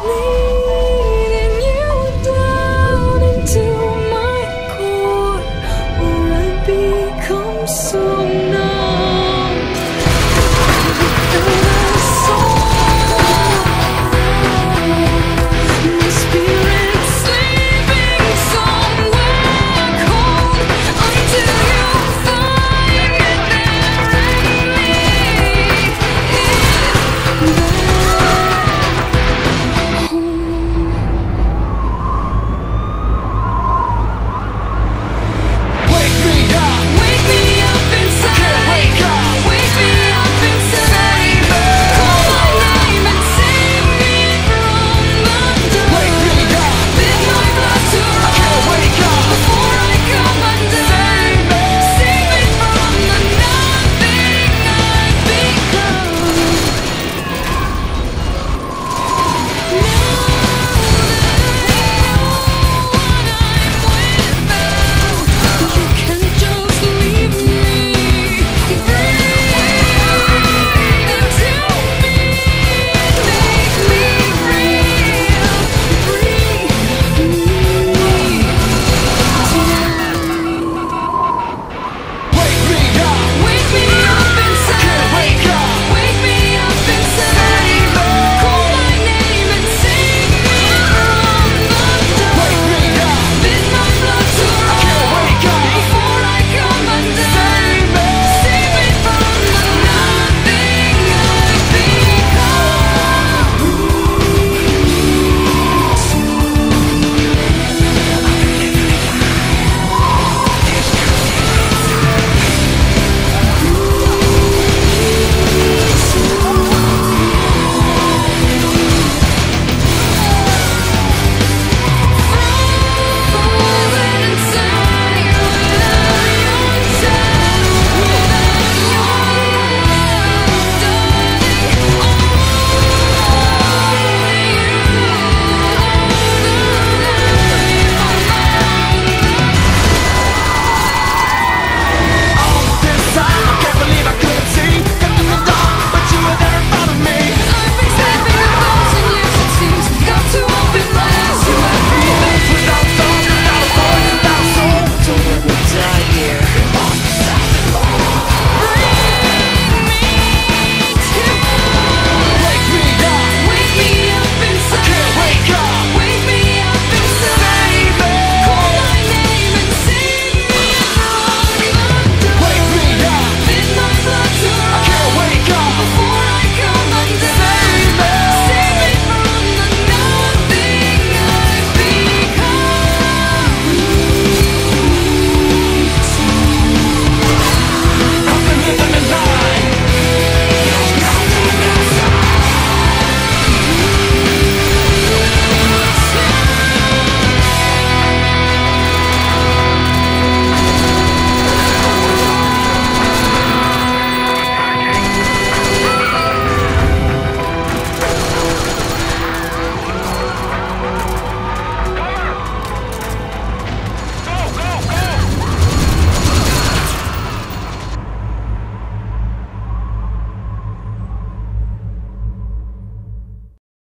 你